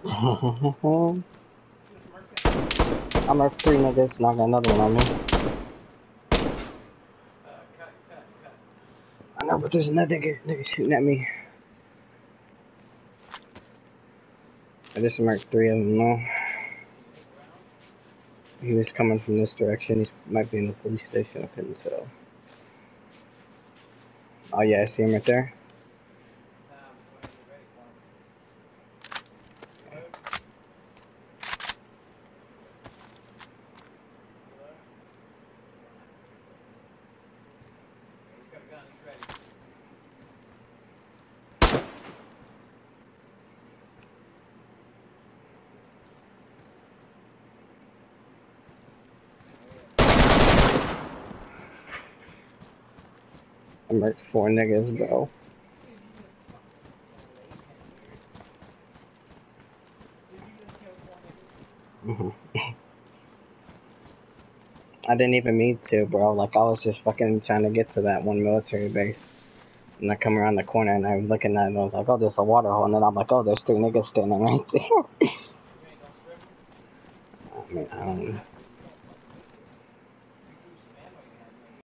I'm a three niggas, knock another one on me. I know, but there's another nigga, nigga shooting at me. I just marked three of them now. He was coming from this direction. He might be in the police station. I couldn't tell. Oh yeah, I see him right there. I marked four niggas, bro. I didn't even mean to, bro. Like, I was just fucking trying to get to that one military base. And I come around the corner and I'm looking at it and I was like, oh, there's a water hole. And then I'm like, oh, there's three niggas standing right there. I mean, I don't know.